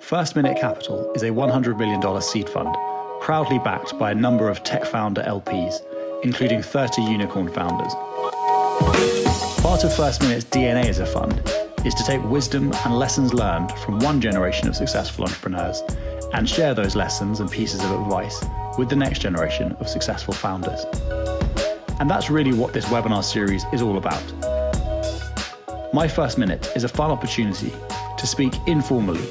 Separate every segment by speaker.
Speaker 1: First Minute Capital is a $100 million seed fund, proudly backed by a number of tech founder LPs, including 30 unicorn founders. Part of First Minute's DNA as a fund is to take wisdom and lessons learned from one generation of successful entrepreneurs and share those lessons and pieces of advice with the next generation of successful founders. And that's really what this webinar series is all about. My First Minute is a fun opportunity to speak informally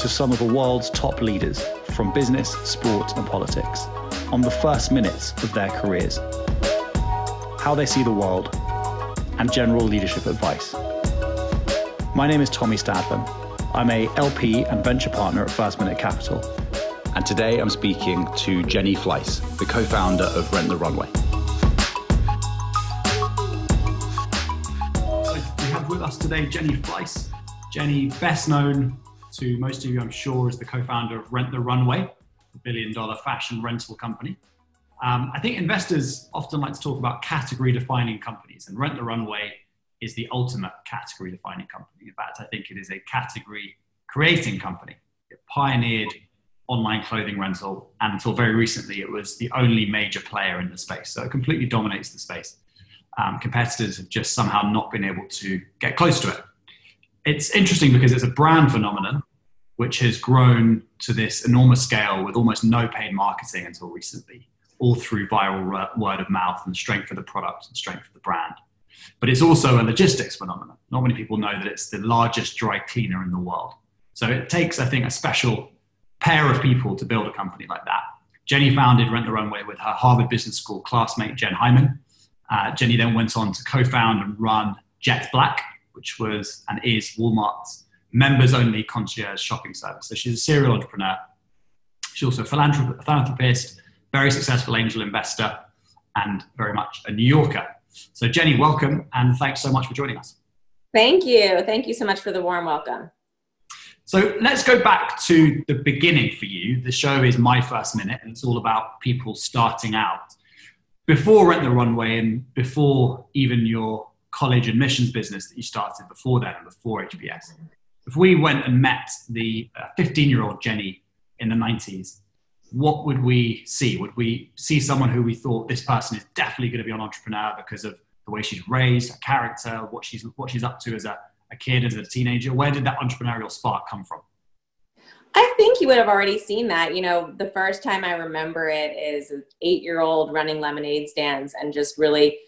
Speaker 1: to some of the world's top leaders from business, sport, and politics on the first minutes of their careers, how they see the world, and general leadership advice. My name is Tommy Stadlen. I'm a LP and venture partner at First Minute Capital.
Speaker 2: And today I'm speaking to Jenny Fleiss, the co founder of Rent the Runway.
Speaker 3: We have with us today Jenny Fleiss. Jenny, best known to most of you, I'm sure, is the co-founder of Rent the Runway, a billion-dollar fashion rental company. Um, I think investors often like to talk about category-defining companies, and Rent the Runway is the ultimate category-defining company. In fact, I think it is a category-creating company. It pioneered online clothing rental, and until very recently, it was the only major player in the space. So it completely dominates the space. Um, competitors have just somehow not been able to get close to it it's interesting because it's a brand phenomenon which has grown to this enormous scale with almost no paid marketing until recently, all through viral word of mouth and the strength of the product and strength of the brand. But it's also a logistics phenomenon. Not many people know that it's the largest dry cleaner in the world. So it takes, I think, a special pair of people to build a company like that. Jenny founded Rent the Runway with her Harvard Business School classmate, Jen Hyman. Uh, Jenny then went on to co found and run Jetblack, which was and is Walmart's members only concierge shopping service. So she's a serial entrepreneur. She's also a philanthropist, very successful angel investor, and very much a New Yorker. So, Jenny, welcome and thanks so much for joining us.
Speaker 4: Thank you. Thank you so much for the warm welcome.
Speaker 3: So, let's go back to the beginning for you. The show is My First Minute, and it's all about people starting out. Before Rent the Runway and before even your college admissions business that you started before then and before HBS. If we went and met the 15 uh, year old Jenny in the 90s, what would we see? Would we see someone who we thought this person is definitely going to be an entrepreneur because of the way she's raised, her character, what she's, what she's up to as a, a kid, as a teenager? Where did that entrepreneurial spark come from?
Speaker 4: I think you would have already seen that. You know, the first time I remember it is an eight year old running lemonade stands and just really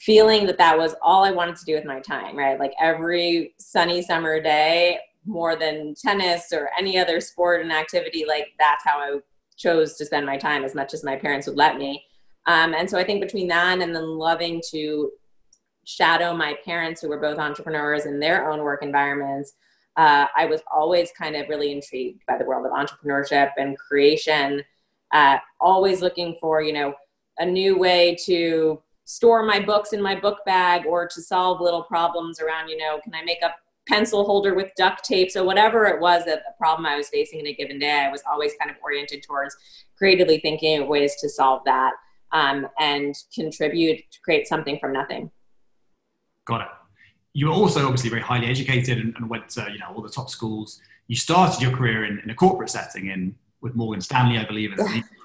Speaker 4: feeling that that was all I wanted to do with my time, right? Like every sunny summer day, more than tennis or any other sport and activity, like that's how I chose to spend my time as much as my parents would let me. Um, and so I think between that and then loving to shadow my parents who were both entrepreneurs in their own work environments, uh, I was always kind of really intrigued by the world of entrepreneurship and creation, uh, always looking for, you know, a new way to store my books in my book bag or to solve little problems around, you know, can I make a pencil holder with duct tape? So whatever it was that the problem I was facing in a given day, I was always kind of oriented towards creatively thinking of ways to solve that um, and contribute to create something from nothing.
Speaker 3: Got it. You were also obviously very highly educated and, and went to, you know, all the top schools. You started your career in, in a corporate setting in with Morgan Stanley, I believe,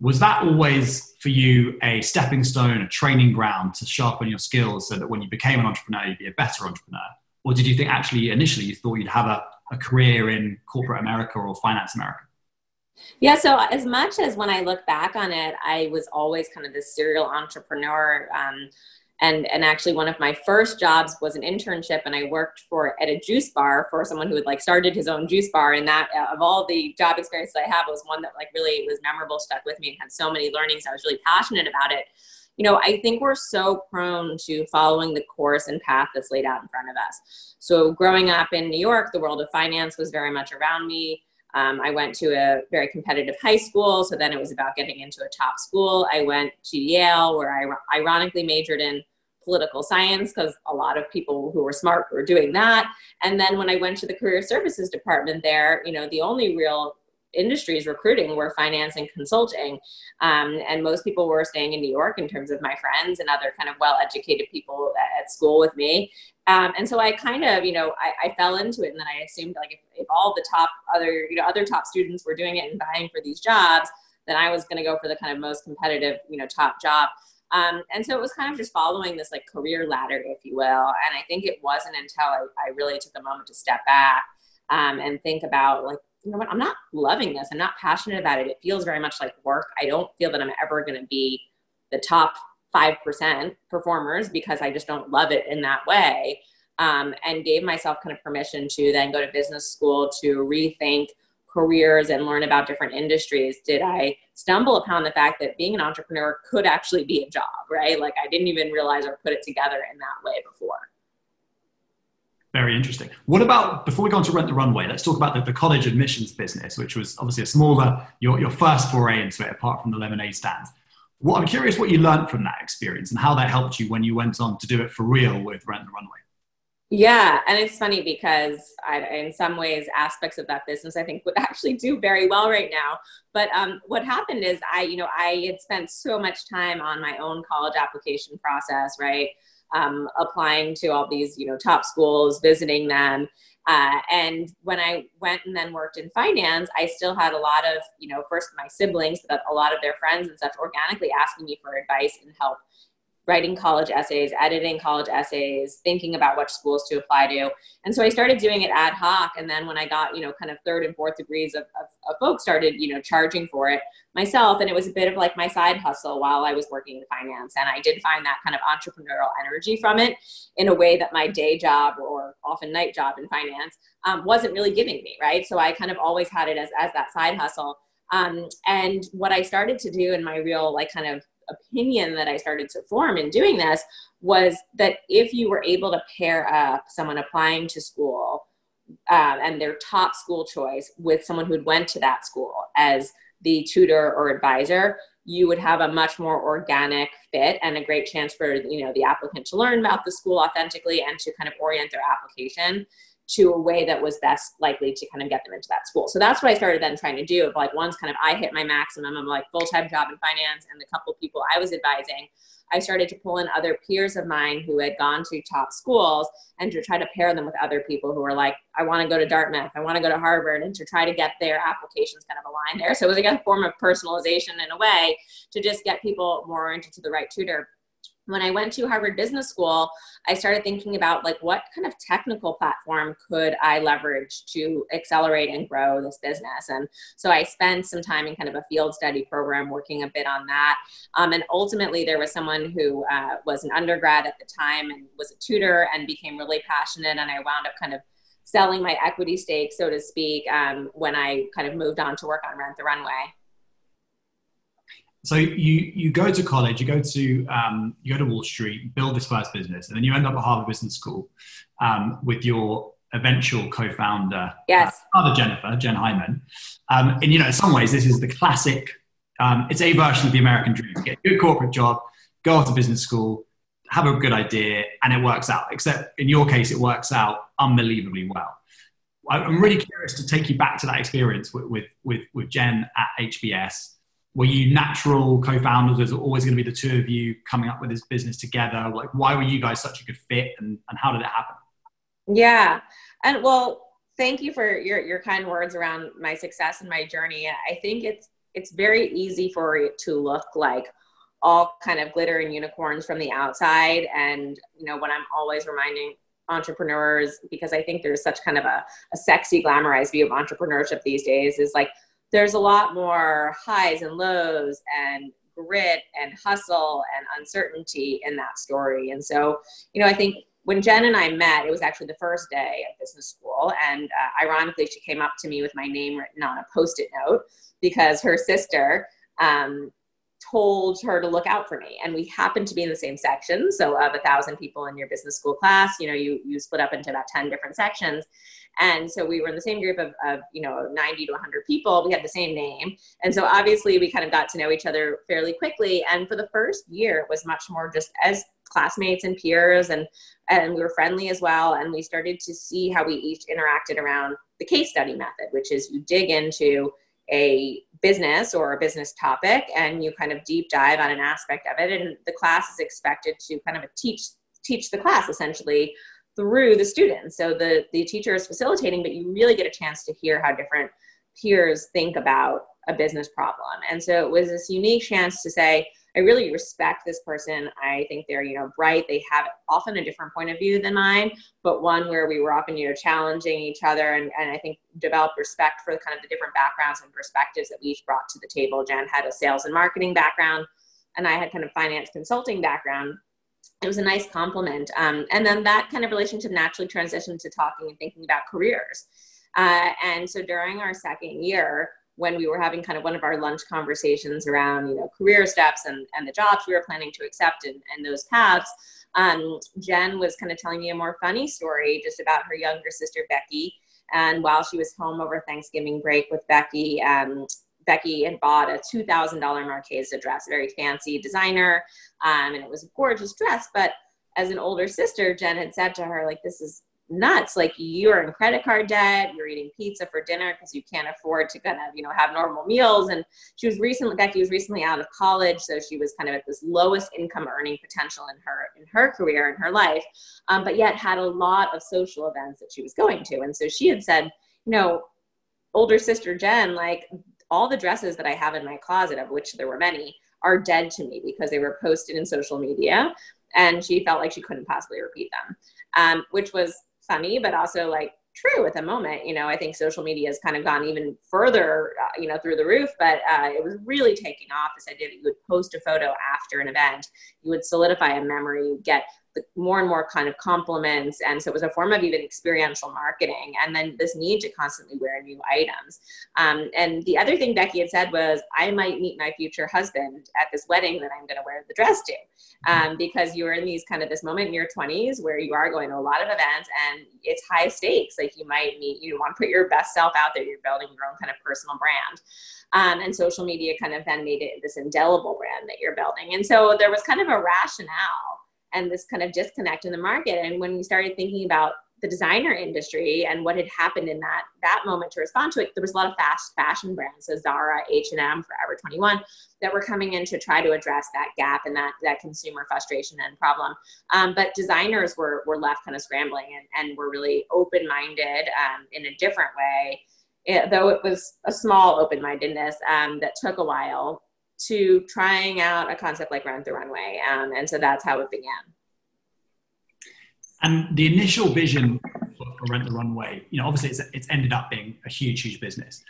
Speaker 3: was that always for you a stepping stone, a training ground to sharpen your skills so that when you became an entrepreneur, you'd be a better entrepreneur? Or did you think actually initially you thought you'd have a, a career in corporate America or finance America?
Speaker 4: Yeah, so as much as when I look back on it, I was always kind of this serial entrepreneur. Um, and and actually one of my first jobs was an internship and i worked for at a juice bar for someone who had like started his own juice bar. And that uh, of all the job experiences i have was one that like really was memorable stuck with me and had so many learnings. I was really passionate about it. You know i think we're so prone to following the course and path that's laid out in front of us. So growing up in new york the world of finance was very much around me um, I went to a very competitive high school, so then it was about getting into a top school. I went to Yale, where I ironically majored in political science because a lot of people who were smart were doing that. And then when I went to the career services department there, you know, the only real industries recruiting were finance and consulting. Um, and most people were staying in New York in terms of my friends and other kind of well educated people at, school with me. Um, and so I kind of, you know, I, I, fell into it and then I assumed like if, if all the top other, you know, other top students were doing it and vying for these jobs, then I was going to go for the kind of most competitive, you know, top job. Um, and so it was kind of just following this like career ladder, if you will. And I think it wasn't until I, I really took a moment to step back um, and think about like, you know what, I'm not loving this. I'm not passionate about it. It feels very much like work. I don't feel that I'm ever going to be the top 5% performers because I just don't love it in that way. Um, and gave myself kind of permission to then go to business school to rethink careers and learn about different industries did i stumble upon the fact that being an entrepreneur could actually be a job right like i didn't even realize or put it together in that way before
Speaker 3: very interesting. What about before we go on to rent the runway? Let's talk about the, the college admissions business, which was obviously a smaller your your first foray into it, apart from the lemonade stands. What I'm curious what you learned from that experience and how that helped you when you went on to do it for real with Rent the Runway.
Speaker 4: Yeah, and it's funny because I, in some ways, aspects of that business I think would actually do very well right now. But um, what happened is I, you know, I had spent so much time on my own college application process, right? Um, applying to all these you know top schools visiting them. Uh, and when i went and then worked in finance i still had a lot of you know first my siblings but a lot of their friends and such organically asking me for advice and help writing college essays, editing college essays, thinking about which schools to apply to. And so I started doing it ad hoc. And then when I got, you know, kind of third and fourth degrees of, of, of folks started, you know, charging for it myself. And it was a bit of like my side hustle while I was working in finance. And I did find that kind of entrepreneurial energy from it in a way that my day job or often night job in finance um, wasn't really giving me, right? So I kind of always had it as, as that side hustle. Um, and what I started to do in my real, like, kind of opinion that I started to form in doing this was that if you were able to pair up someone applying to school um, and their top school choice with someone who went to that school as the tutor or advisor, you would have a much more organic fit and a great chance for you know the applicant to learn about the school authentically and to kind of orient their application to a way that was best likely to kind of get them into that school. So that's what I started then trying to do. of Like once kind of I hit my maximum of like full-time job in finance and the couple people I was advising, I started to pull in other peers of mine who had gone to top schools and to try to pair them with other people who were like, I want to go to Dartmouth, I want to go to Harvard, and to try to get their applications kind of aligned there. So it was like a form of personalization in a way to just get people more oriented to the right tutor when I went to Harvard Business School, I started thinking about like what kind of technical platform could I leverage to accelerate and grow this business. And so I spent some time in kind of a field study program working a bit on that. Um, and ultimately, there was someone who uh, was an undergrad at the time and was a tutor and became really passionate. And I wound up kind of selling my equity stake, so to speak, um, when I kind of moved on to work on Rent the Runway
Speaker 3: so you you go to college, you go to um, you go to Wall Street, build this first business, and then you end up at Harvard Business School um, with your eventual co-founder,
Speaker 4: yes,
Speaker 3: uh, father Jennifer, Jen Hyman. Um, and you know, in some ways, this is the classic. Um, it's a version of the American dream: get a good corporate job, go off to business school, have a good idea, and it works out. Except in your case, it works out unbelievably well. I'm really curious to take you back to that experience with with with, with Jen at HBS were you natural co-founders? Was it always going to be the two of you coming up with this business together? Like, why were you guys such a good fit, and, and how did it happen?
Speaker 4: Yeah, and well, thank you for your your kind words around my success and my journey. I think it's it's very easy for it to look like all kind of glitter and unicorns from the outside, and you know what I'm always reminding entrepreneurs because I think there's such kind of a, a sexy, glamorized view of entrepreneurship these days is like there's a lot more highs and lows and grit and hustle and uncertainty in that story. And so, you know, I think when Jen and I met, it was actually the first day of business school. And uh, ironically, she came up to me with my name written on a post it note because her sister um, told her to look out for me. And we happened to be in the same section so of a thousand people in your business school class you know you you split up into about 10 different sections. And so we were in the same group of, of you know 90 to 100 people. We had the same name. And so obviously we kind of got to know each other fairly quickly. And for the first year it was much more just as classmates and peers and and we were friendly as well. And we started to see how we each interacted around the case study method which is you dig into a business or a business topic and you kind of deep dive on an aspect of it. And the class is expected to kind of teach teach the class essentially through the students. So the the teacher is facilitating but you really get a chance to hear how different peers think about a business problem. And so it was this unique chance to say I really respect this person. I think they're, you know, bright. They have often a different point of view than mine, but one where we were often, you know, challenging each other and, and I think developed respect for the kind of the different backgrounds and perspectives that we each brought to the table. Jen had a sales and marketing background and I had kind of finance consulting background. It was a nice compliment. Um, and then that kind of relationship naturally transitioned to talking and thinking about careers. Uh, and so during our second year, when we were having kind of one of our lunch conversations around you know career steps and, and the jobs we were planning to accept and, and those paths um, jen was kind of telling me a more funny story just about her younger sister becky. And while she was home over thanksgiving break with becky um, becky had bought a $2000 marchesa dress very fancy designer um, and it was a gorgeous dress. But as an older sister jen had said to her like this is nuts. Like you're in credit card debt, you're eating pizza for dinner because you can't afford to kind of, you know, have normal meals. And she was recently, Becky was recently out of college. So she was kind of at this lowest income earning potential in her, in her career, in her life, um, but yet had a lot of social events that she was going to. And so she had said, you know, older sister Jen, like all the dresses that I have in my closet, of which there were many, are dead to me because they were posted in social media. And she felt like she couldn't possibly repeat them, um, which was funny, but also like true at the moment. You know, I think social media has kind of gone even further, uh, you know, through the roof, but uh, it was really taking off this idea that you would post a photo after an event, you would solidify a memory, you get more and more kind of compliments. And so it was a form of even experiential marketing. And then this need to constantly wear new items. Um, and the other thing Becky had said was, I might meet my future husband at this wedding that I'm going to wear the dress to. Um, because you're in these kind of this moment in your 20s where you are going to a lot of events and it's high stakes. Like you might meet, you want to put your best self out there. You're building your own kind of personal brand. Um, and social media kind of then made it this indelible brand that you're building. And so there was kind of a rationale and this kind of disconnect in the market. And when we started thinking about the designer industry and what had happened in that that moment to respond to it, there was a lot of fast fashion brands, so Zara, H and M, Forever 21, that were coming in to try to address that gap and that that consumer frustration and problem. Um, but designers were were left kind of scrambling and, and were really open minded um, in a different way. It, though it was a small open mindedness um, that took a while to trying out a concept like Rent the Runway. Um, and so that's how it began.
Speaker 3: And the initial vision for Rent the Runway, you know, obviously it's, it's ended up being a huge, huge business.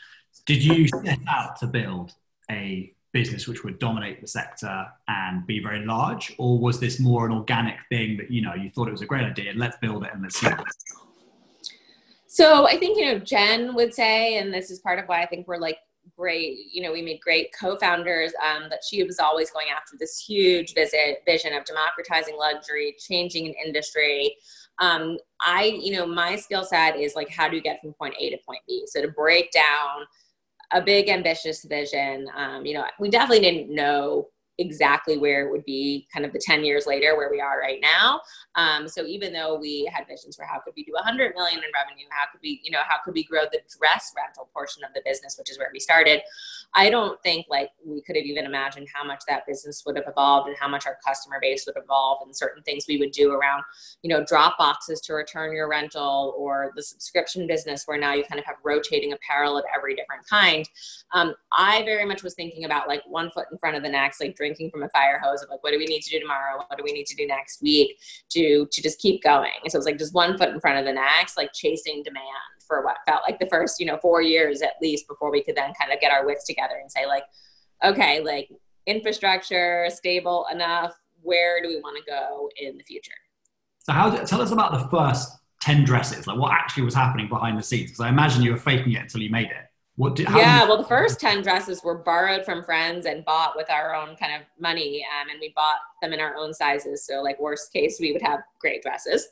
Speaker 3: Did you set out to build a business which would dominate the sector and be very large? Or was this more an organic thing that, you know, you thought it was a great idea, let's build it and let's see it?
Speaker 4: So I think, you know, Jen would say, and this is part of why I think we're like great, you know, we made great co-founders, um, that she was always going after this huge visit, vision of democratizing luxury, changing an industry. Um, I, you know, my skill set is like, how do you get from point A to point B? So to break down a big ambitious vision, um, you know, we definitely didn't know exactly where it would be kind of the 10 years later where we are right now. Um, so even though we had visions for how could we do 100 million in revenue how could we you know how could we grow the dress rental portion of the business which is where we started i don't think like we could have even imagined how much that business would have evolved and how much our customer base would evolve and certain things we would do around you know drop boxes to return your rental or the subscription business where now you kind of have rotating apparel of every different kind. Um, i very much was thinking about like one foot in front of the next like drinking from a fire hose of like, what do we need to do tomorrow? What do we need to do next week to, to just keep going? And so it was like just one foot in front of the next, like chasing demand for what felt like the first, you know, four years at least before we could then kind of get our wits together and say like, okay, like infrastructure stable enough. Where do we want to go in the future?
Speaker 3: So how, tell us about the first 10 dresses, like what actually was happening behind the scenes. Because I imagine you were faking it until you made it.
Speaker 4: What did, yeah, well, the first 10 dresses were borrowed from friends and bought with our own kind of money. Um, and we bought them in our own sizes. So, like, worst case, we would have great dresses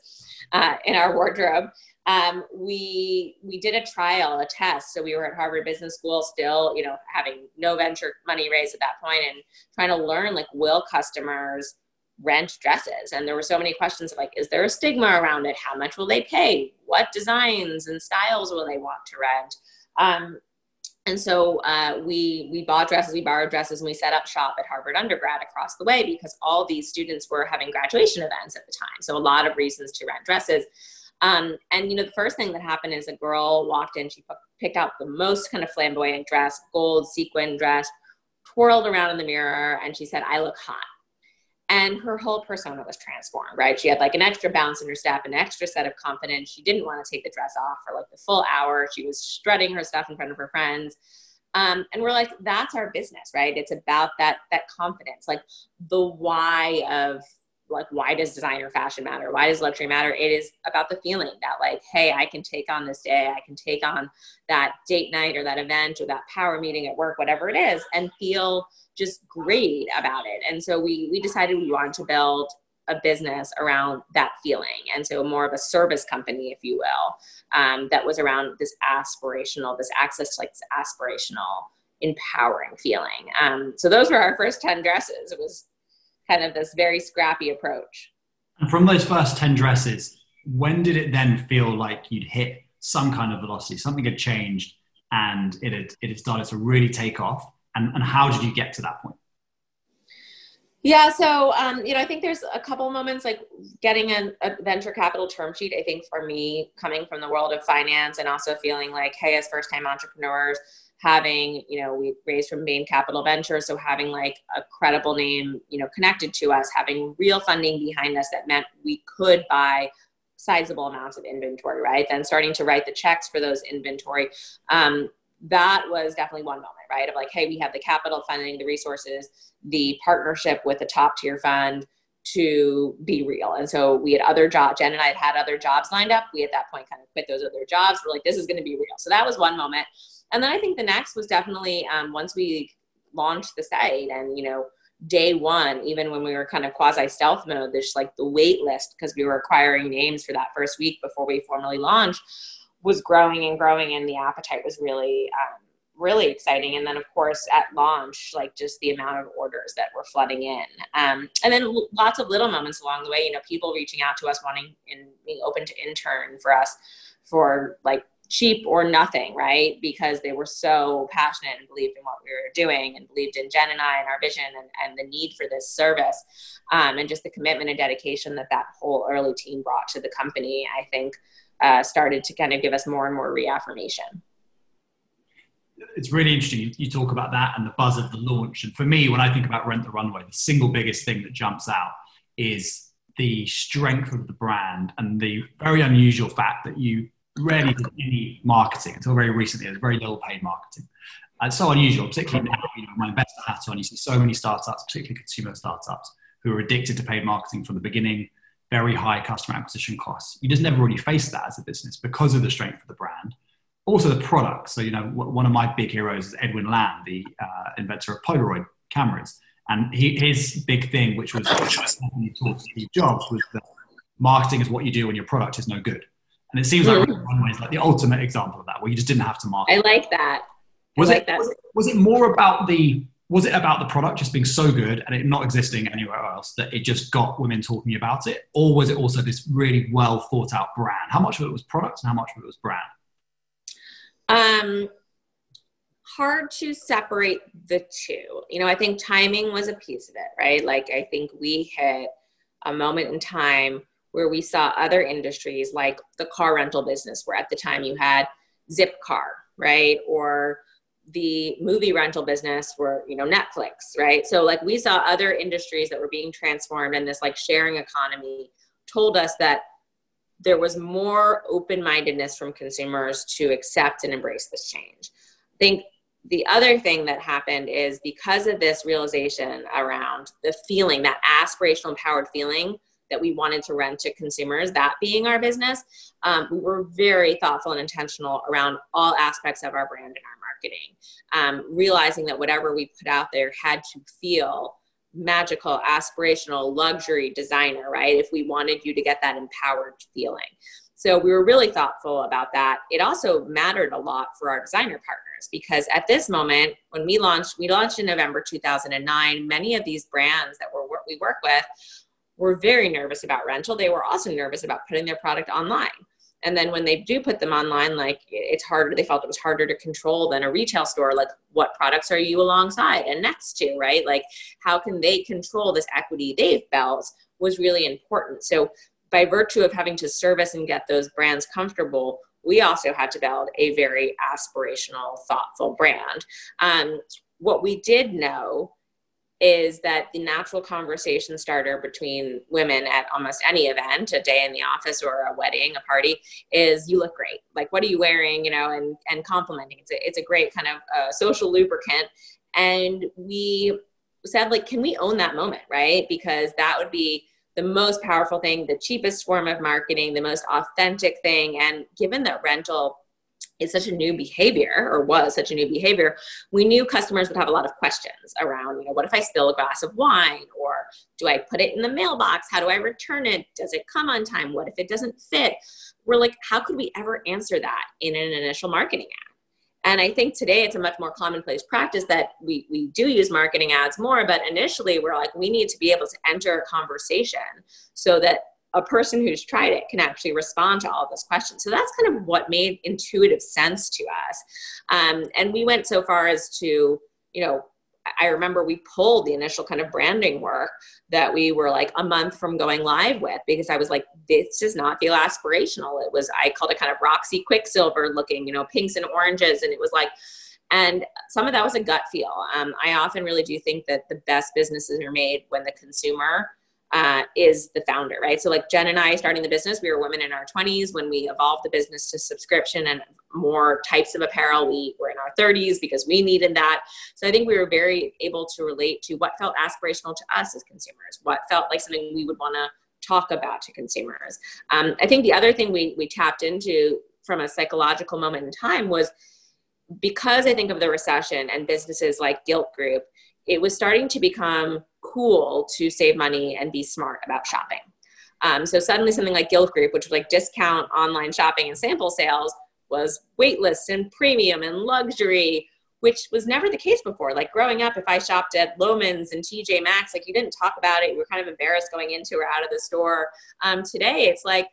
Speaker 4: uh, in our wardrobe. Um, we we did a trial, a test. So we were at Harvard Business School, still, you know, having no venture money raised at that point, and trying to learn like, will customers rent dresses? And there were so many questions like, is there a stigma around it? How much will they pay? What designs and styles will they want to rent? Um, and so uh, we we bought dresses, we borrowed dresses, and we set up shop at Harvard undergrad across the way because all these students were having graduation events at the time. So a lot of reasons to rent dresses. Um, and you know, the first thing that happened is a girl walked in. She picked out the most kind of flamboyant dress, gold sequin dress, twirled around in the mirror, and she said, "I look hot." And her whole persona was transformed right? She had like an extra bounce in her step an extra set of confidence. She didn't want to take the dress off for like the full hour. She was strutting her stuff in front of her friends. Um, and we're like that's our business right? It's about that that confidence like the why of like why does designer fashion matter? Why does luxury matter? It is about the feeling that like hey i can take on this day. I can take on that date night or that event or that power meeting at work whatever it is and feel just great about it. And so we we decided we wanted to build a business around that feeling and so more of a service company if you will um, that was around this aspirational this access to like this aspirational empowering feeling. Um, so those were our first 10 dresses. It was kind of this very scrappy approach.
Speaker 3: And from those first 10 dresses, when did it then feel like you'd hit some kind of velocity, something had changed and it had, it had started to really take off? And, and how did you get to that point?
Speaker 4: Yeah, so um, you know, I think there's a couple moments like getting a, a, venture capital term sheet. I think for me, coming from the world of finance and also feeling like, hey, as first-time entrepreneurs, having, you know, we raised from Bain Capital Ventures, so having like a credible name, you know, connected to us, having real funding behind us that meant we could buy sizable amounts of inventory, right? Then starting to write the checks for those inventory. Um, that was definitely one moment, right? Of like, hey, we have the capital funding, the resources, the partnership with the top tier fund to be real. And so we had other jobs. Jen and I had had other jobs lined up. We at that point kind of quit those other jobs. We're like, this is going to be real. So that was one moment. And then I think the next was definitely um, once we launched the site and, you know, day one, even when we were kind of quasi stealth mode, there's like the wait list because we were acquiring names for that first week before we formally launched was growing and growing and the appetite was really um, really exciting. And then of course at launch like just the amount of orders that were flooding in. Um, and then lots of little moments along the way you know people reaching out to us wanting and being open to intern for us for like cheap or nothing, right? Because they were so passionate and believed in what we were doing and believed in Jen and I and our vision and, and the need for this service um, and just the commitment and dedication that that whole early team brought to the company, I think uh, started to kind of give us more and more reaffirmation.
Speaker 3: It's really interesting. You talk about that and the buzz of the launch. And for me, when I think about Rent the Runway, the single biggest thing that jumps out is the strength of the brand and the very unusual fact that you rarely did any marketing until very recently. There's very little paid marketing. And it's so unusual, particularly now, you know, my investor hat on, you see so many startups, particularly consumer startups, who are addicted to paid marketing from the beginning, very high customer acquisition costs. You just never really face that as a business because of the strength of the brand. Also the product. So, you know, one of my big heroes is Edwin Land, the uh, inventor of Polaroid cameras. And he, his big thing, which was when he talked to Steve Jobs, was that marketing is what you do when your product is no good. And it seems like mm. Runway is like the ultimate example of that, where you just didn't have to market.
Speaker 4: I like that.
Speaker 3: Was,
Speaker 4: like
Speaker 3: it, that. was it was it more about the was it about the product just being so good and it not existing anywhere else that it just got women talking about it, or was it also this really well thought out brand? How much of it was product and how much of it was brand?
Speaker 4: Um, hard to separate the two. You know, I think timing was a piece of it, right? Like I think we hit a moment in time where we saw other industries like the car rental business, where at the time you had Zipcar, right? Or the movie rental business where you know netflix right so like we saw other industries that were being transformed and this like sharing economy told us that there was more open-mindedness from consumers to accept and embrace this change i think the other thing that happened is because of this realization around the feeling that aspirational empowered feeling that we wanted to rent to consumers, that being our business, um, we were very thoughtful and intentional around all aspects of our brand and our marketing, um, realizing that whatever we put out there had to feel magical, aspirational, luxury designer, right? If we wanted you to get that empowered feeling. So we were really thoughtful about that. It also mattered a lot for our designer partners because at this moment, when we launched, we launched in November 2009, many of these brands that we're, we work with were very nervous about rental. They were also nervous about putting their product online. and then when they do put them online like it's harder they felt it was harder to control than a retail store like what products are you alongside and next to right like how can they control this equity they've built was really important so by virtue of having to service and get those brands comfortable we also had to build a very aspirational thoughtful brand um, what we did know is that the natural conversation starter between women at almost any event, a day in the office or a wedding, a party, is you look great. Like, what are you wearing? You know, and and complimenting. It's a, it's a great kind of uh, social lubricant. And we said, like, can we own that moment, right? Because that would be the most powerful thing, the cheapest form of marketing, the most authentic thing. And given that rental is such a new behavior or was such a new behavior we knew customers would have a lot of questions around you know what if i spill a glass of wine or do i put it in the mailbox? How do i return it? Does it come on time? What if it doesn't fit? We're like how could we ever answer that in an initial marketing ad? And i think today it's a much more commonplace practice that we, we do use marketing ads more but initially we're like we need to be able to enter a conversation so that a person who's tried it can actually respond to all those questions. So that's kind of what made intuitive sense to us. Um, and we went so far as to, you know, I remember we pulled the initial kind of branding work that we were like a month from going live with because I was like, this does not feel aspirational. It was, I called it kind of Roxy Quiksilver looking, you know, pinks and oranges. And it was like, and some of that was a gut feel. Um, I often really do think that the best businesses are made when the consumer uh, is the founder, right? So, like Jen and I starting the business, we were women in our 20s. When we evolved the business to subscription and more types of apparel, we were in our 30s because we needed that. So, I think we were very able to relate to what felt aspirational to us as consumers, what felt like something we would want to talk about to consumers. Um, I think the other thing we, we tapped into from a psychological moment in time was because I think of the recession and businesses like Gilt Group, it was starting to become cool to save money and be smart about shopping. Um, so suddenly something like Gilt Group, which was like discount online shopping and sample sales, was waitlist and premium and luxury, which was never the case before. Like growing up, if I shopped at Loehmann's and TJ Maxx, like you didn't talk about it. You were kind of embarrassed going into or out of the store. Um, today, it's like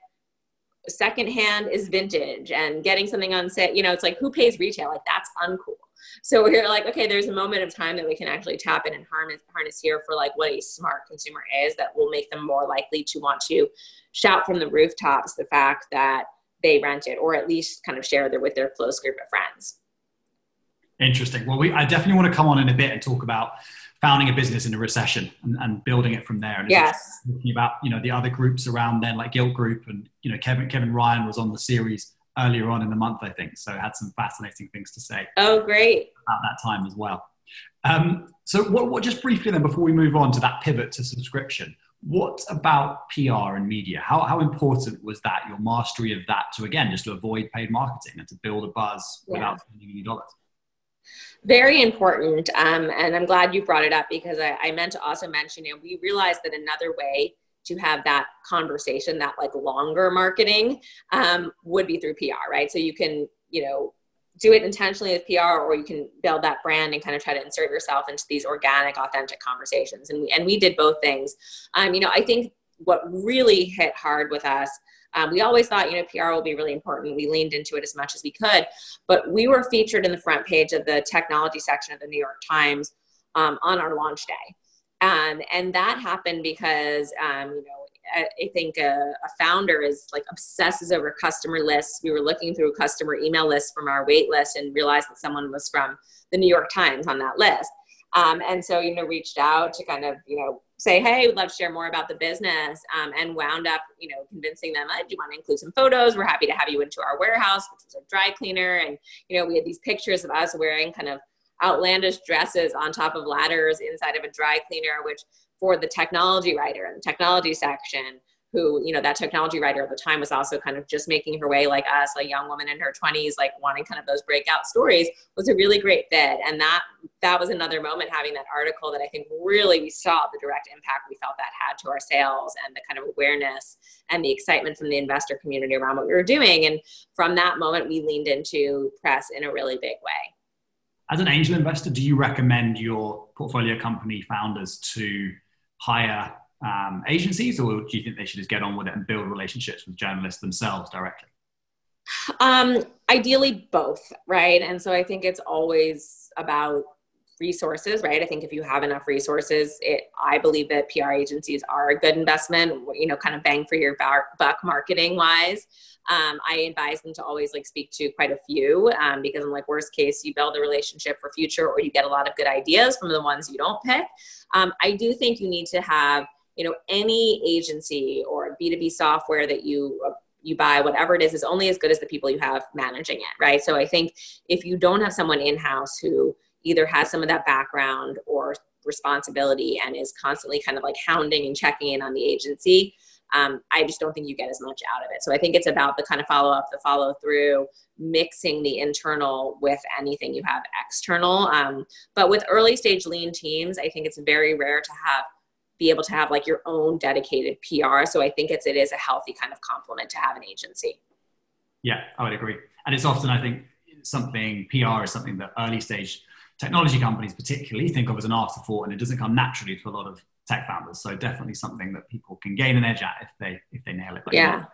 Speaker 4: secondhand is vintage and getting something on set. You know, it's like who pays retail? Like that's uncool. So we're like, okay, there's a moment of time that we can actually tap in and harness, harness here for like what a smart consumer is that will make them more likely to want to shout from the rooftops the fact that they rent it or at least kind of share with their close group of friends.
Speaker 3: Interesting. Well, we, I definitely want to come on in a bit and talk about founding a business in a recession and, and building it from there. And
Speaker 4: yes.
Speaker 3: Talking about, you know, the other groups around then, like Gilt Group and, you know, Kevin, Kevin Ryan was on the series earlier on in the month, I think. So had some fascinating things to say.
Speaker 4: Oh, great.
Speaker 3: At that time as well. Um, so what, what, just briefly then, before we move on to that pivot to subscription, what about PR and media? How, how important was that, your mastery of that to, again, just to avoid paid marketing and to build a buzz yeah. without spending any dollars?
Speaker 4: Very important. Um, and I'm glad you brought it up because I, I meant to also mention, you know, we realized that another way to have that conversation, that like longer marketing um, would be through PR, right? So you can, you know, do it intentionally with PR, or you can build that brand and kind of try to insert yourself into these organic, authentic conversations. And we and we did both things. Um, you know, I think what really hit hard with us. Um, we always thought, you know, PR will be really important. We leaned into it as much as we could, but we were featured in the front page of the technology section of the New York Times um, on our launch day. Um, and that happened because, um, you know, I, think a, a, founder is like obsesses over customer lists. We were looking through customer email lists from our wait list and realized that someone was from the New York Times on that list. Um, and so, you know, reached out to kind of, you know, say, hey, we'd love to share more about the business, um, and wound up, you know, convincing them, oh, do you want to include some photos? We're happy to have you into our warehouse, which was a dry cleaner. And, you know, we had these pictures of us wearing kind of outlandish dresses on top of ladders inside of a dry cleaner, which for the technology writer and the technology section, who, you know, that technology writer at the time was also kind of just making her way like us, a young woman in her 20s, like wanting kind of those breakout stories, was a really great fit. And that that was another moment having that article that I think really we saw the direct impact we felt that had to our sales and the kind of awareness and the excitement from the investor community around what we were doing. And from that moment, we leaned into press in a really big way
Speaker 3: as an angel investor, do you recommend your portfolio company founders to hire um, agencies, or do you think they should just get on with it and build relationships with journalists themselves directly?
Speaker 4: Um, ideally, both, right? And so I think it's always about resources, right? I think if you have enough resources, it, I believe that PR agencies are a good investment, you know, kind of bang for your buck marketing wise. Um, I advise them to always like speak to quite a few um, because I'm like, worst case, you build a relationship for future or you get a lot of good ideas from the ones you don't pick. Um, I do think you need to have, you know, any agency or B2B software that you you buy whatever it is is only as good as the people you have managing it right so i think if you don't have someone in house who either has some of that background or responsibility and is constantly kind of like hounding and checking in on the agency um, i just don't think you get as much out of it. So i think it's about the kind of follow up the follow through mixing the internal with anything you have external. Um, but with early stage lean teams i think it's very rare to have be able to have like your own dedicated pr so i think it's it is a healthy kind of complement to have an agency.
Speaker 3: Yeah i would agree. And it's often i think something pr is something that early stage technology companies particularly think of as an afterthought and it doesn't come naturally to a lot of tech founders so definitely something that people can gain an edge at if they if they nail it
Speaker 4: like yeah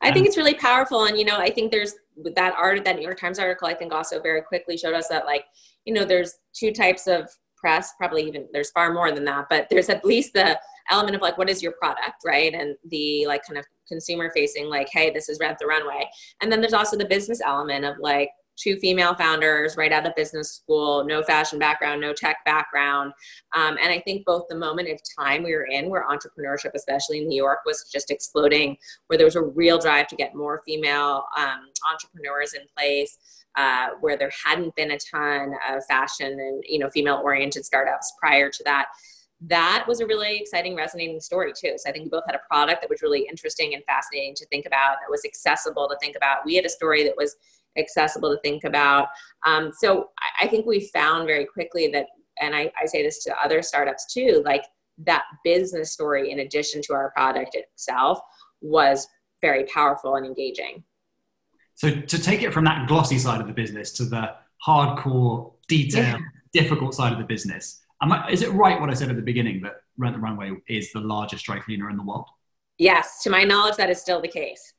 Speaker 4: I think um, it's really powerful. And, you know, I think there's that art, that New York Times article, I think also very quickly showed us that, like, you know, there's two types of press, probably even there's far more than that, but there's at least the element of like, what is your product, right? And the like kind of consumer facing, like, hey, this is Rent the Runway. And then there's also the business element of like, two female founders right out of business school, no fashion background, no tech background. Um, and I think both the moment of time we were in, where entrepreneurship, especially in New York, was just exploding, where there was a real drive to get more female um, entrepreneurs in place. Uh, where there hadn't been a ton of fashion and you know female oriented startups prior to that that was a really exciting resonating story too so i think we both had a product that was really interesting and fascinating to think about that was accessible to think about we had a story that was accessible to think about. Um, so I, I think we found very quickly that, and I, I say this to other startups too, like that business story in addition to our product itself was very powerful and engaging.
Speaker 3: So to take it from that glossy side of the business to the hardcore, detailed, yeah. difficult side of the business, I, is it right what I said at the beginning that Rent the Runway is the largest dry cleaner in the world?
Speaker 4: Yes, to my knowledge, that is still the case.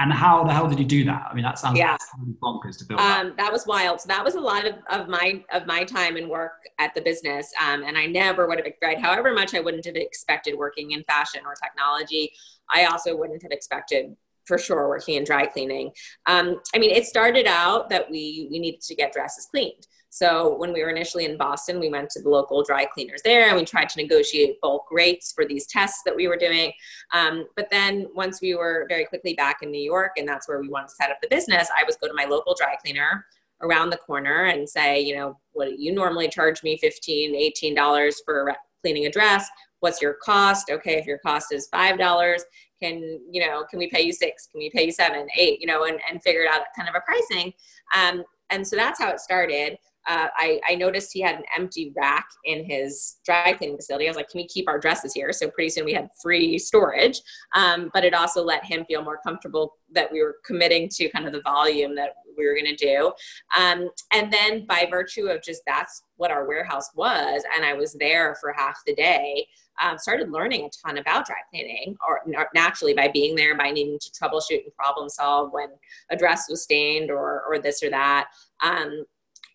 Speaker 3: And how the hell did you do that? I mean, that sounds yeah. bonkers to build.
Speaker 4: Um, that. that was wild. So that was a lot of, of my of my time and work at the business. Um, and I never would have right, however much I wouldn't have expected working in fashion or technology. I also wouldn't have expected for sure working in dry cleaning. Um, I mean, it started out that we we needed to get dresses cleaned. So when we were initially in Boston, we went to the local dry cleaners there and we tried to negotiate bulk rates for these tests that we were doing. Um, but then once we were very quickly back in New York and that's where we wanted to set up the business, I was go to my local dry cleaner around the corner and say, you know, what you normally charge me 15, 18 dollars for cleaning a dress. What's your cost? Okay, if your cost is five dollars, can you know, can we pay you six? Can we pay you seven, eight? You know, and and figured out kind of a pricing. Um, and so that's how it started uh, I, I, noticed he had an empty rack in his dry cleaning facility. I was like, can we keep our dresses here? So pretty soon we had free storage, um, but it also let him feel more comfortable that we were committing to kind of the volume that we were going to do. Um, and then by virtue of just that's what our warehouse was, and I was there for half the day, um, started learning a ton about dry cleaning, or naturally by being there, by needing to troubleshoot and problem solve when a dress was stained or or this or that. Um,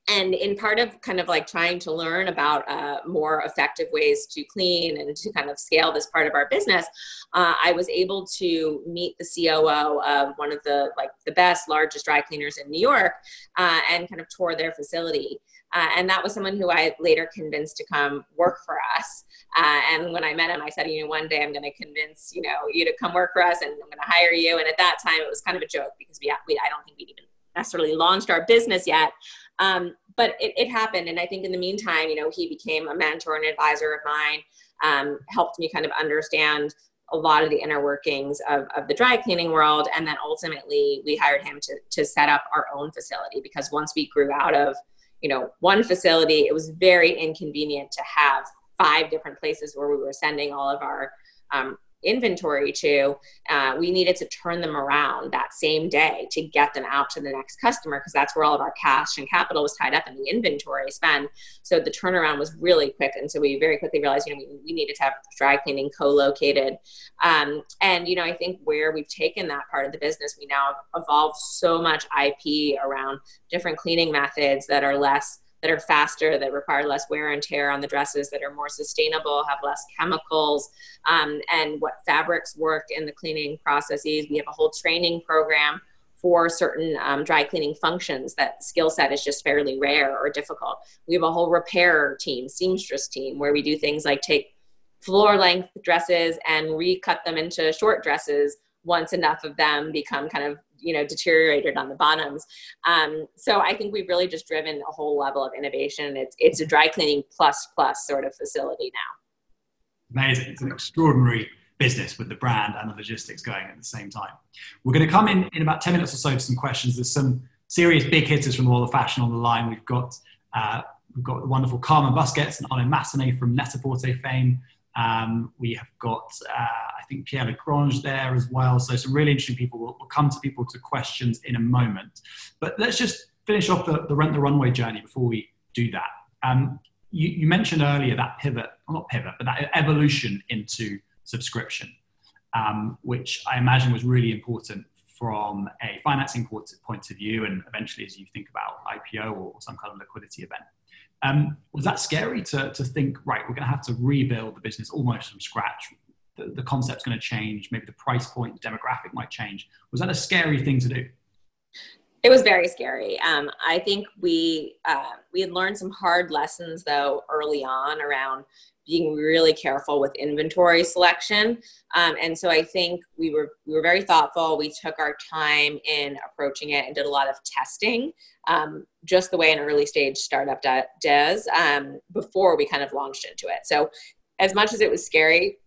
Speaker 4: and in part of kind of like trying to learn about uh, more effective ways to clean and to kind of scale this part of our business uh, i was able to meet the coo of one of the like the best largest dry cleaners in new york uh, and kind of tour their facility uh, and that was someone who I later convinced to come work for us. Uh, and when I met him, I said, you know, one day I'm going to convince, you know, you to come work for us and I'm going to hire you. And at that time, it was kind of a joke because we, we I don't think we'd even necessarily launched our business yet. Um, but it, it, happened. And I think in the meantime, you know, he became a mentor and advisor of mine, um, helped me kind of understand a lot of the inner workings of, of the dry cleaning world. And then ultimately we hired him to, to set up our own facility because once we grew out of, you know, one facility, it was very inconvenient to have five different places where we were sending all of our um, inventory to, uh, we needed to turn them around that same day to get them out to the next customer because that's where all of our cash and capital was tied up in the inventory spend. So the turnaround was really quick. And so we very quickly realized, you know, we, we needed to have dry cleaning co-located. Um, and, you know, I think where we've taken that part of the business, we now evolved so much IP around different cleaning methods that are less that are faster, that require less wear and tear on the dresses, that are more sustainable, have less chemicals, um, and what fabrics work in the cleaning processes. We have a whole training program for certain um, dry cleaning functions that skill set is just fairly rare or difficult. We have a whole repair team, seamstress team, where we do things like take floor length dresses and recut them into short dresses once enough of them become kind of you know deteriorated on the bottoms. Um, so i think we've really just driven a whole level of innovation. It's it's a dry cleaning plus plus sort of facility
Speaker 3: now. Amazing it's an extraordinary business with the brand and the logistics going at the same time. We're going to come in in about 10 minutes or so to some questions. There's some serious big hitters from all the fashion on the line. We've got uh, we've got the wonderful Carmen Busquets and Alain Massenet from Net-a-Porter fame um, we have got, uh, I think, Pierre Lagrange there as well. So some really interesting people. We'll, we'll, come to people to questions in a moment. But let's just finish off the, the Rent the Runway journey before we do that. Um, you, you, mentioned earlier that pivot, well, not pivot, but that evolution into subscription, um, which I imagine was really important from a financing point of view and eventually as you think about IPO or some kind of liquidity event. Um, was that scary to, to think, right, we're going to have to rebuild the business almost from scratch? The, the concept's going to change, maybe the price point, the demographic might change. Was that a scary thing to do?
Speaker 4: It was very scary. Um, I think we uh, we had learned some hard lessons though early on around being really careful with inventory selection. Um, and so I think we were we were very thoughtful. We took our time in approaching it and did a lot of testing, um, just the way an early stage startup does um, before we kind of launched into it. So as much as it was scary,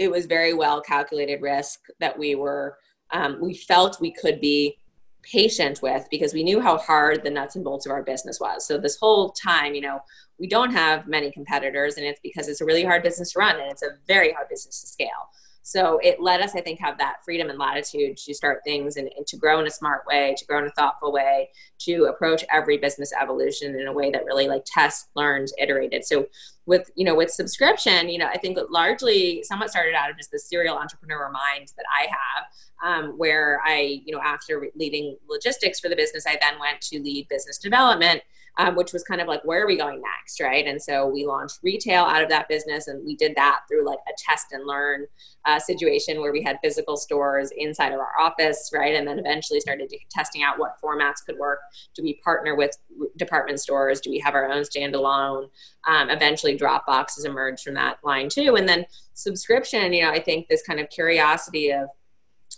Speaker 4: it was very well calculated risk that we were um, we felt we could be patient with because we knew how hard the nuts and bolts of our business was. So this whole time, you know, we don't have many competitors and it's because it's a really hard business to run and it's a very hard business to scale. So it let us, I think, have that freedom and latitude to start things and, and, to grow in a smart way, to grow in a thoughtful way, to approach every business evolution in a way that really like test, learned, iterated. So with you know with subscription, you know, I think largely somewhat started out of just the serial entrepreneur mind that I have, um, where I you know after leading logistics for the business, I then went to lead business development um, which was kind of like, where are we going next, right? And so we launched retail out of that business, and we did that through like a test and learn uh, situation where we had physical stores inside of our office, right? And then eventually started testing out what formats could work. Do we partner with department stores? Do we have our own standalone? Um, eventually, drop boxes emerged from that line too, and then subscription. You know, I think this kind of curiosity of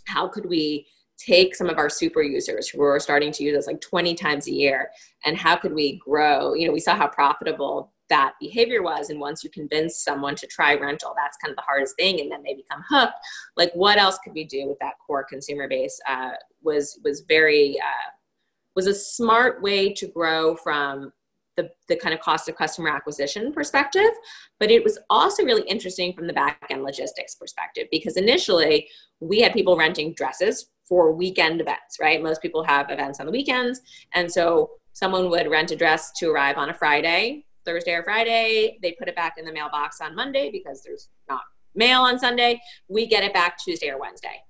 Speaker 4: how could we take some of our super users who are starting to use us like 20 times a year and how could we grow? You know we saw how profitable that behavior was and once you convince someone to try rental that's kind of the hardest thing and then they become hooked. Like what else could we do with that core consumer base uh, was was very uh, was a smart way to grow from the, the kind of cost of customer acquisition perspective, but it was also really interesting from the back end logistics perspective because initially we had people renting dresses for weekend events, right? Most people have events on the weekends. And so someone would rent a dress to arrive on a Friday, Thursday or Friday. They put it back in the mailbox on Monday because there's not mail on Sunday. We get it back Tuesday or Wednesday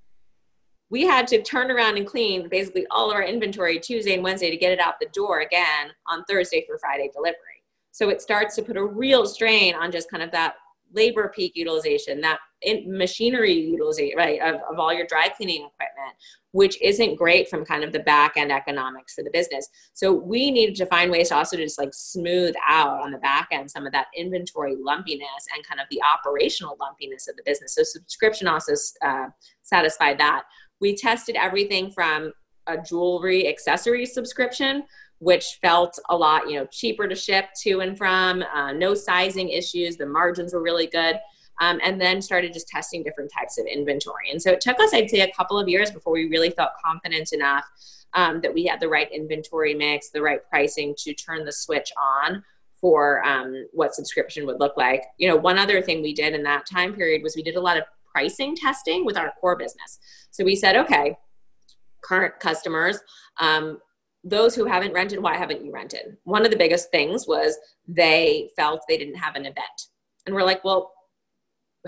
Speaker 4: we had to turn around and clean basically all of our inventory Tuesday and Wednesday to get it out the door again on Thursday for Friday delivery. So it starts to put a real strain on just kind of that labor peak utilization, that machinery utilization, right, of, of all your dry cleaning equipment, which isn't great from kind of the back end economics for the business. So we needed to find ways to also just like smooth out on the back end some of that inventory lumpiness and kind of the operational lumpiness of the business. So subscription also uh, satisfied that we tested everything from a jewelry accessory subscription which felt a lot you know cheaper to ship to and from uh, no sizing issues the margins were really good um, and then started just testing different types of inventory and so it took us i'd say a couple of years before we really felt confident enough um, that we had the right inventory mix the right pricing to turn the switch on for um, what subscription would look like you know one other thing we did in that time period was we did a lot of pricing testing with our core business. So we said, okay, current customers, um, those who haven't rented, why haven't you rented? One of the biggest things was they felt they didn't have an event. And we're like, well,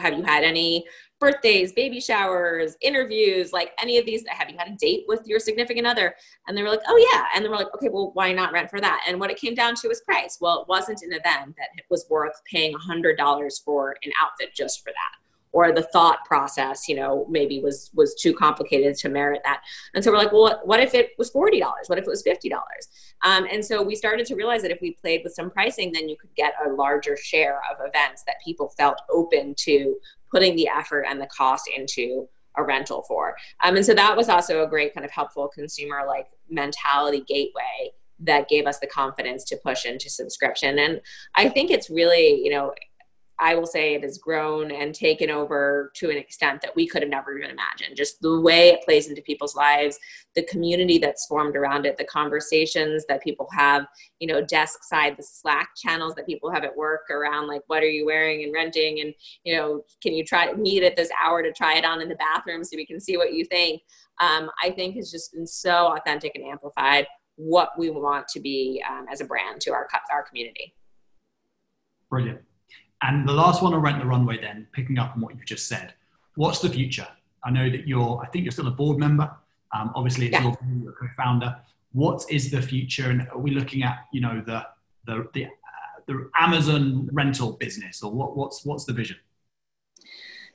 Speaker 4: have you had any birthdays, baby showers, interviews, like any of these? Have you had a date with your significant other? And they were like, oh yeah. And then we're like, okay, well, why not rent for that? And what it came down to was price. Well, it wasn't an event that was worth paying $100 for an outfit just for that or the thought process you know maybe was was too complicated to merit that. And so we're like well what if it was $40 what if it was $50 um, and so we started to realize that if we played with some pricing then you could get a larger share of events that people felt open to putting the effort and the cost into a rental for. Um, and so that was also a great kind of helpful consumer like mentality gateway that gave us the confidence to push into subscription. And i think it's really you know I will say it has grown and taken over to an extent that we could have never even imagined. Just the way it plays into people's lives, the community that's formed around it, the conversations that people have, you know, desk side, the Slack channels that people have at work around like, what are you wearing and renting? And, you know, can you try meet at this hour to try it on in the bathroom so we can see what you think? Um, I think has just been so authentic and amplified what we want to be um, as a brand to our, our community.
Speaker 3: Brilliant. And the last one on Rent the Runway, then, picking up on what you've just said, what's the future? I know that you're, I think you're still a board member. Um, obviously, it's yeah. your co-founder. What is the future? And are we looking at, you know, the the the, uh, the Amazon rental business, or what, what's what's the vision?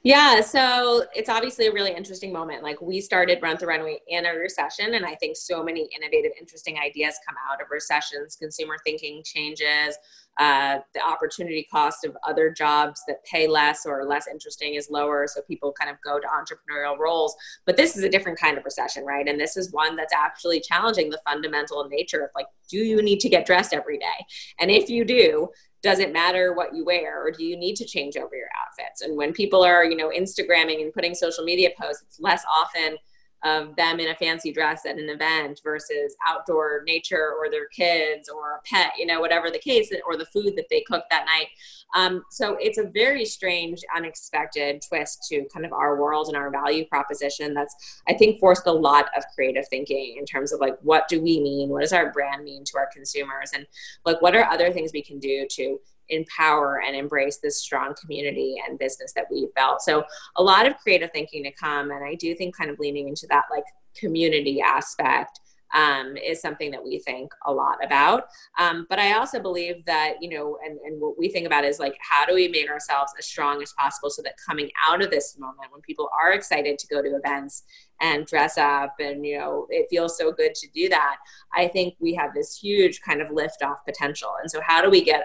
Speaker 4: Yeah, so it's obviously a really interesting moment. Like we started Rent the Runway in a recession, and I think so many innovative, interesting ideas come out of recessions. Consumer thinking changes. Uh, the opportunity cost of other jobs that pay less or less interesting is lower, so people kind of go to entrepreneurial roles. But this is a different kind of recession, right? And this is one that's actually challenging the fundamental nature of like, do you need to get dressed every day? And if you do, does it matter what you wear or do you need to change over your outfits and when people are you know instagramming and putting social media posts it's less often of them in a fancy dress at an event versus outdoor nature or their kids or a pet, you know, whatever the case, or the food that they cook that night. Um, so it's a very strange, unexpected twist to kind of our world and our value proposition that's, I think, forced a lot of creative thinking in terms of like, what do we mean? What does our brand mean to our consumers? And like, what are other things we can do to empower and embrace this strong community and business that we've built. So a lot of creative thinking to come. And I do think kind of leaning into that like community aspect um, is something that we think a lot about. Um, but I also believe that, you know, and, and what we think about is like, how do we make ourselves as strong as possible so that coming out of this moment, when people are excited to go to events and dress up and, you know, it feels so good to do that, I think we have this huge kind of lift off potential. And so, how do we get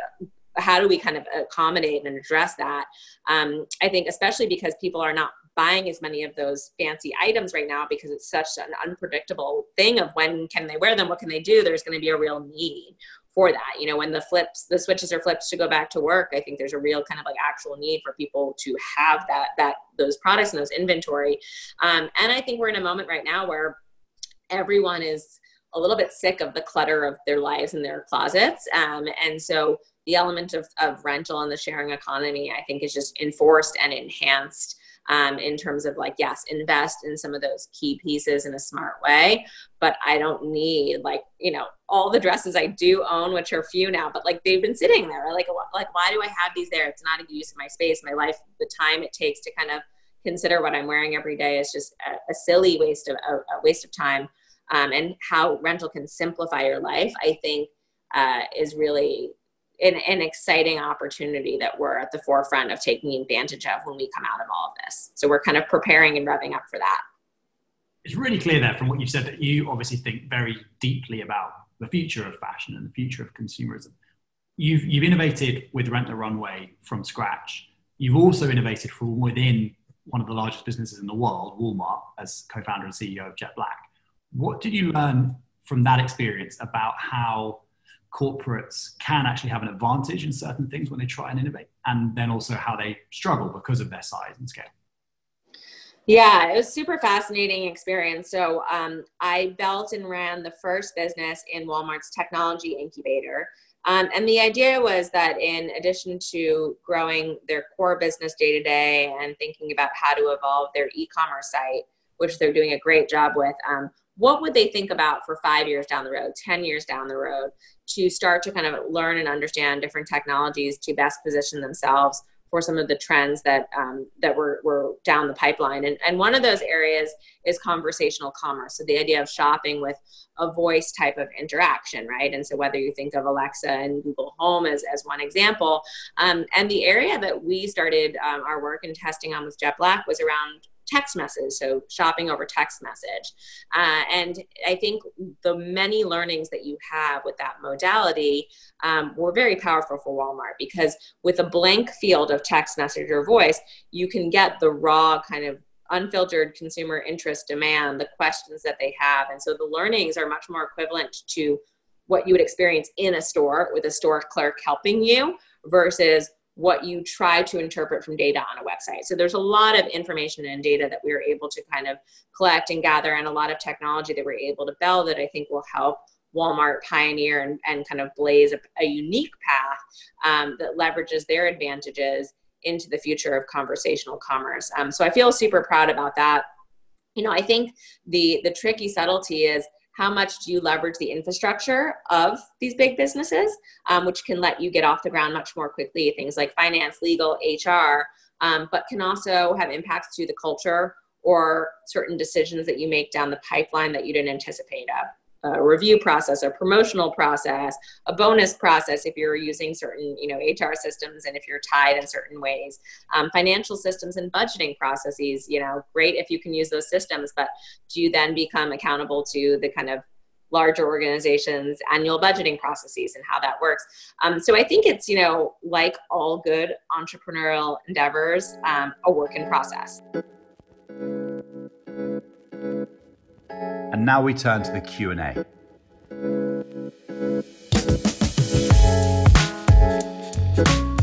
Speaker 4: how do we kind of accommodate and address that? Um, I think especially because people are not buying as many of those fancy items right now because it's such an unpredictable thing of when can they wear them, what can they do? There's going to be a real need for that. You know, when the flips, the switches are flips to go back to work, I think there's a real kind of like actual need for people to have that that those products and those inventory. Um, and I think we're in a moment right now where everyone is a little bit sick of the clutter of their lives and their closets. Um, and so the element of, of rental and the sharing economy, I think, is just enforced and enhanced um, in terms of like, yes, invest in some of those key pieces in a smart way. But I don't need like, you know, all the dresses I do own, which are few now, but like they've been sitting there. Like, like why do I have these there? It's not a use of my space, my life, the time it takes to kind of consider what I'm wearing every day is just a, a silly waste of a, a waste of time. Um, and how rental can simplify your life, I think, uh, is really an, an exciting opportunity that we're at the forefront of taking advantage of when we come out of all of this. So we're kind of preparing and revving up for that.
Speaker 3: It's really clear there from what you've said that you obviously think very deeply about the future of fashion and the future of consumerism. You've, you've innovated with Rent the Runway from scratch. You've also innovated from within one of the largest businesses in the world, Walmart, as co founder and CEO of Jetblack. What did you learn from that experience about how corporates can actually have an advantage in certain things when they try and innovate, and then also how they struggle because of their size and scale.
Speaker 4: Yeah, it was super fascinating experience. So um, I built and ran the first business in Walmart's technology incubator. Um, and the idea was that in addition to growing their core business day to day and thinking about how to evolve their e-commerce site, which they're doing a great job with, um, what would they think about for five years down the road, 10 years down the road, to start to kind of learn and understand different technologies to best position themselves for some of the trends that um, that were, were down the pipeline. And, and one of those areas is conversational commerce. So the idea of shopping with a voice type of interaction, right? And so whether you think of Alexa and Google Home as, as one example, um, and the area that we started um, our work and testing on with Jetblack was around text message, so shopping over text message. Uh, and I think the many learnings that you have with that modality um, were very powerful for Walmart because with a blank field of text message or voice, you can get the raw kind of unfiltered consumer interest demand, the questions that they have. And so the learnings are much more equivalent to what you would experience in a store with a store clerk helping you versus what you try to interpret from data on a website. So there's a lot of information and data that we are able to kind of collect and gather, and a lot of technology that we're able to build that I think will help Walmart pioneer and, and kind of blaze a, a unique path um, that leverages their advantages into the future of conversational commerce. Um, so I feel super proud about that. You know, I think the the tricky subtlety is how much do you leverage the infrastructure of these big businesses, um, which can let you get off the ground much more quickly, things like finance, legal, HR, um, but can also have impacts to the culture or certain decisions that you make down the pipeline that you didn't anticipate of a review process, a promotional process, a bonus process if you're using certain you know HR systems and if you're tied in certain ways, um, financial systems and budgeting processes. You know, great if you can use those systems, but do you then become accountable to the kind of larger organizations annual budgeting processes and how that works um, so i think it's you know like all good entrepreneurial endeavors um, a work in process
Speaker 2: and now we turn to the Q&A.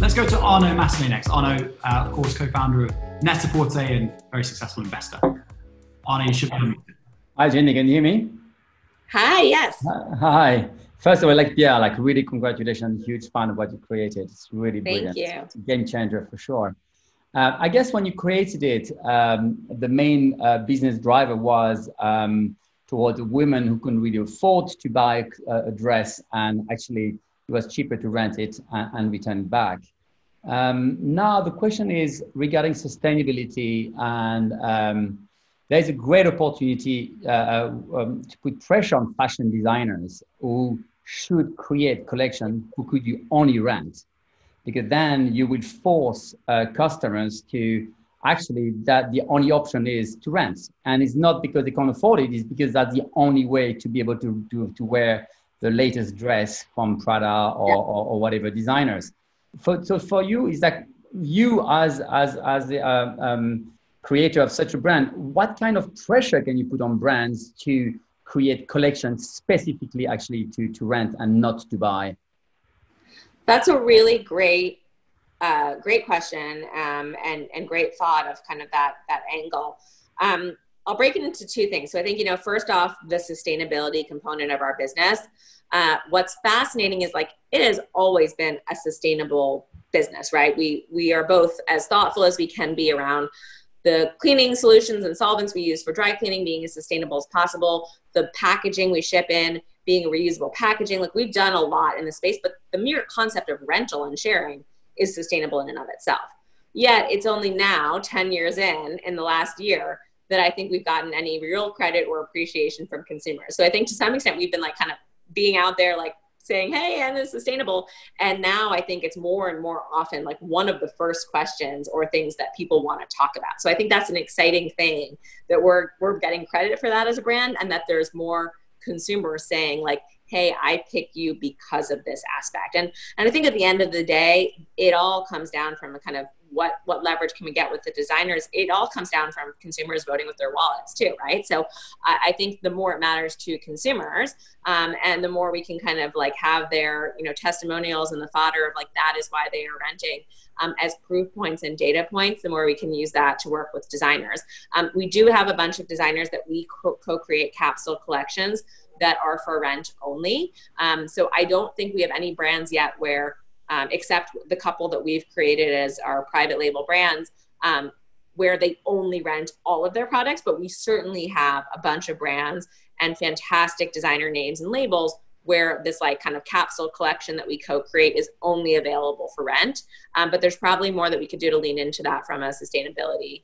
Speaker 3: Let's go to Arnaud Massenet next. Arnaud, uh, of course, co-founder of Net-a-Porter and very successful investor. Arnaud, you should be unmuted.
Speaker 5: Hi, Jenny. Can you hear me?
Speaker 4: Hi, yes.
Speaker 5: Hi. First of all, like, yeah, like really congratulations. Huge fan of what you created. It's really
Speaker 4: Thank
Speaker 5: brilliant.
Speaker 4: you.
Speaker 5: It's a game changer for sure. Uh, I guess when you created it, um, the main uh, business driver was um, towards women who couldn't really afford to buy a, a, dress, and actually it was cheaper to rent it and, and return it back. Um, now the question is regarding sustainability, and um, there's a great opportunity uh, uh, um, to put pressure on fashion designers who should create collection who could you only rent because then you will force uh, customers to actually that the only option is to rent. And it's not because they can't afford it it's because that's the only way to be able to to, to wear the latest dress from prada or, yeah. or, or, whatever designers. For, so for you is that you as as as the uh, um, creator of such a brand what kind of pressure can you put on brands to create collections specifically actually to to rent and not to buy?
Speaker 4: That's a really great, uh, great question um, and and great thought of kind of that that angle. Um, I'll break it into two things. So I think you know, first off, the sustainability component of our business. Uh, what's fascinating is like it has always been a sustainable business, right? We we are both as thoughtful as we can be around the cleaning solutions and solvents we use for dry cleaning being as sustainable as possible, the packaging we ship in being reusable packaging. Like we've done a lot in the space, but the mere concept of rental and sharing is sustainable in and of itself. Yet it's only now, 10 years in, in the last year, that I think we've gotten any real credit or appreciation from consumers. So I think to some extent we've been like kind of being out there like saying, hey, and it's sustainable. And now I think it's more and more often like one of the first questions or things that people want to talk about. So I think that's an exciting thing that we're we're getting credit for that as a brand and that there's more consumers saying like hey i pick you because of this aspect. And and i think at the end of the day it all comes down from a kind of what what leverage can we get with the designers. It all comes down from consumers voting with their wallets too right? So i, I think the more it matters to consumers um, and the more we can kind of like have their you know testimonials and the fodder of like that is why they are renting um, as proof points and data points the more we can use that to work with designers. Um, we do have a bunch of designers that we co-create capsule collections that are for rent only um, so i don't think we have any brands yet where um, except the couple that we've created as our private label brands, um, where they only rent all of their products. But we certainly have a bunch of brands and fantastic designer names and labels where this like kind of capsule collection that we co-create is only available for rent. Um, but there's probably more that we could do to lean into that from a sustainability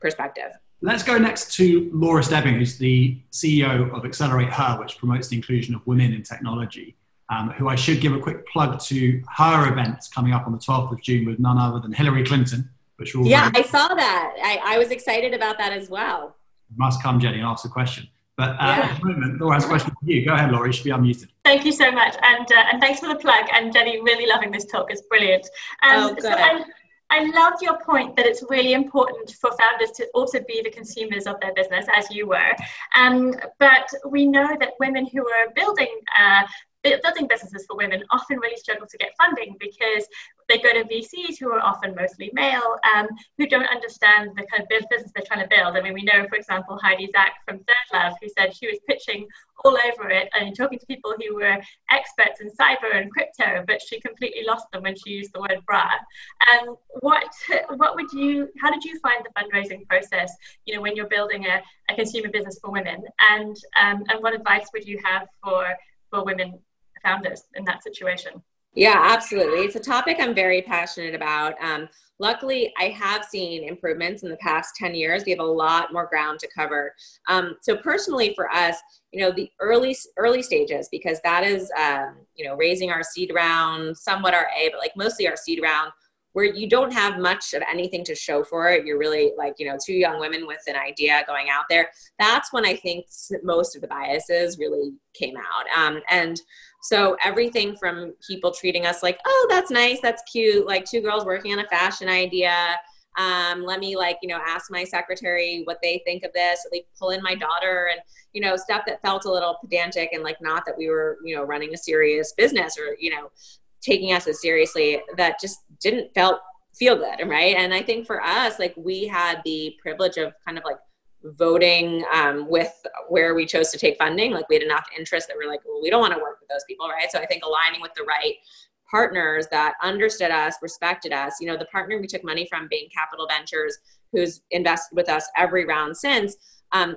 Speaker 4: perspective.
Speaker 3: Let's go next to Laura Stebbing, who's the CEO of Accelerate Her, which promotes the inclusion of women in technology um, who I should give a quick plug to her event coming up on the 12th of June with none other than Hillary Clinton.
Speaker 4: Which yeah, I saw that. I, I, was excited about that as well.
Speaker 3: must come, Jenny, and ask a question. But uh, yeah. at the moment, Laura has a question for you. Go ahead, Laura. You should be unmuted.
Speaker 6: Thank you so much, and uh, and thanks for the plug. And Jenny, really loving this talk. It's brilliant. Um, oh, good. So I, love your point that it's really important for founders to also be the consumers of their business, as you were. Um, but we know that women who are building uh, building businesses for women often really struggle to get funding because they go to VCs who are often mostly male, um, who don't understand the kind of business they're trying to build. I mean, we know, for example, Heidi Zak from ThirdLove, who said she was pitching all over it and talking to people who were experts in cyber and crypto, but she completely lost them when she used the word bra. And um, what what would you? How did you find the fundraising process? You know, when you're building a, a consumer business for women, and um, and what advice would you have for for women founders in that situation.
Speaker 4: Yeah, absolutely. It's a topic I'm very passionate about. Um, luckily, I have seen improvements in the past 10 years. We have a lot more ground to cover. Um, so personally for us, you know, the early, early stages, because that is, um, you know, raising our seed round, somewhat our A, but like mostly our seed round, where you don't have much of anything to show for it. You're really like, you know, two young women with an idea going out there. That's when I think most of the biases really came out. Um, and so everything from people treating us like, oh, that's nice, that's cute, like two girls working on a fashion idea. Um, let me like you know ask my secretary what they think of this. Or like pull in my daughter and you know stuff that felt a little pedantic and like not that we were you know running a serious business or you know taking us as seriously. That just didn't felt feel good right? And i think for us like we had the privilege of kind of like voting um, with where we chose to take funding. Like we had enough interest that we're like, well, we don't want to work with those people, right? So I think aligning with the right partners that understood us, respected us. You know, the partner we took money from, Bain Capital Ventures, who's invested with us every round since. Um,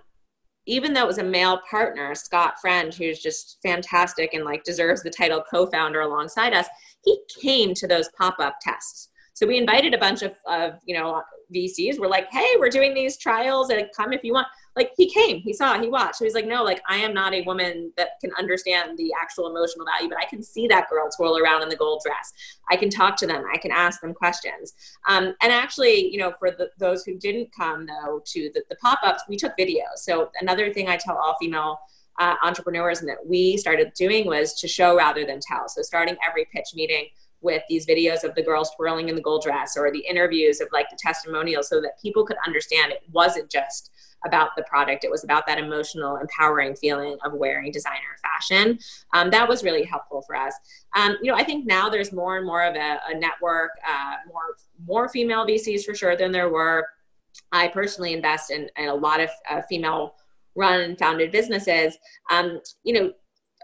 Speaker 4: even though it was a male partner, Scott Friend, who's just fantastic and like deserves the title co-founder alongside us, he came to those pop-up tests so we invited a bunch of, of you know VCs. We're like, hey, we're doing these trials, and come if you want. Like he came, he saw, he watched. So he's like, no, like I am not a woman that can understand the actual emotional value, but I can see that girl twirl around in the gold dress. I can talk to them. I can ask them questions. Um, and actually, you know, for the, those who didn't come though to the, the pop-ups, we took videos. So another thing I tell all female uh, entrepreneurs and that we started doing was to show rather than tell. So starting every pitch meeting with these videos of the girls twirling in the gold dress or the interviews of like the testimonials so that people could understand it wasn't just about the product. It was about that emotional empowering feeling of wearing designer fashion. Um, that was really helpful for us. Um, you know i think now there's more and more of a, a network uh, more more female vcs for sure than there were. I personally invest in, in a lot of uh, female run founded businesses. Um, you know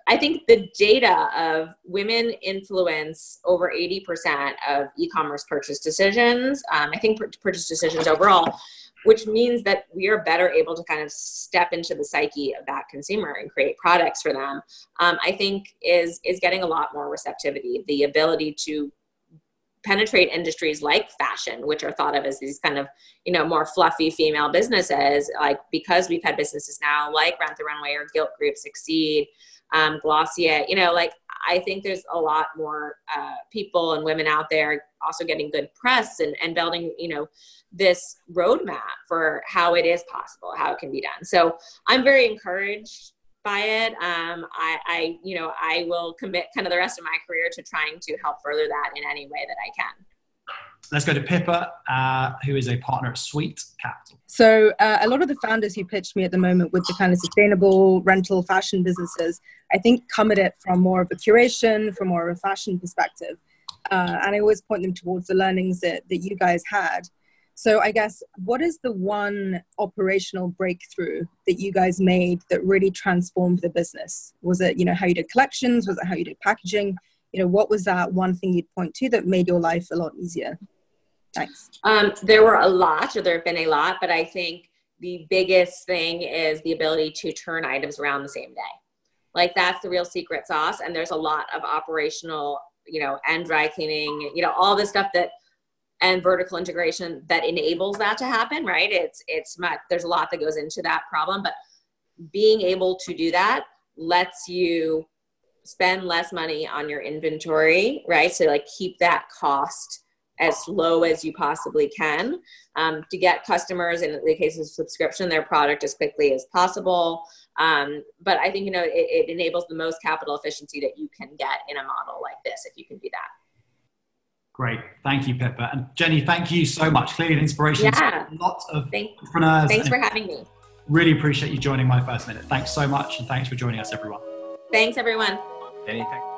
Speaker 4: I think the data of women influence over 80% of e commerce purchase decisions. Um, I think purchase decisions overall, which means that we are better able to kind of step into the psyche of that consumer and create products for them. Um, I think is is getting a lot more receptivity. The ability to penetrate industries like fashion which are thought of as these kind of you know more fluffy female businesses like because we've had businesses now like rent the runway or Gilt Group succeed um, Glossier. You know, like I think there's a lot more uh, people and women out there also getting good press and, and building, you know, this roadmap for how it is possible, how it can be done. So I'm very encouraged by it. Um, I, I, you know, I will commit kind of the rest of my career to trying to help further that in any way that I can.
Speaker 3: Let's go to Pippa, uh, who is a partner at Sweet Capital.
Speaker 7: So, uh, a lot of the founders who pitched me at the moment with the kind of sustainable rental fashion businesses, I think come at it from more of a curation, from more of a fashion perspective. Uh, and I always point them towards the learnings that, that you guys had. So, I guess, what is the one operational breakthrough that you guys made that really transformed the business? Was it, you know, how you did collections? Was it how you did packaging? You know, what was that one thing you'd point to that made your life a lot easier? Thanks.
Speaker 4: Um, there were a lot, or there have been a lot, but I think the biggest thing is the ability to turn items around the same day. Like that's the real secret sauce. And there's a lot of operational, you know, and dry cleaning, you know, all this stuff that and vertical integration that enables that to happen, right? It's it's not there's a lot that goes into that problem, but being able to do that lets you spend less money on your inventory, right? So like keep that cost as low as you possibly can um, to get customers in the case of subscription their product as quickly as possible. Um, but i think you know it, it, enables the most capital efficiency that you can get in a model like this if you can do that.
Speaker 3: Great. Thank you pippa. And jenny thank you so much. Clearly an inspiration
Speaker 4: yeah.
Speaker 3: lots of
Speaker 4: thank,
Speaker 3: entrepreneurs
Speaker 4: thanks for having me.
Speaker 3: Really appreciate you joining my first minute. Thanks so much and thanks for joining us everyone.
Speaker 4: Thanks everyone.
Speaker 2: Jenny thanks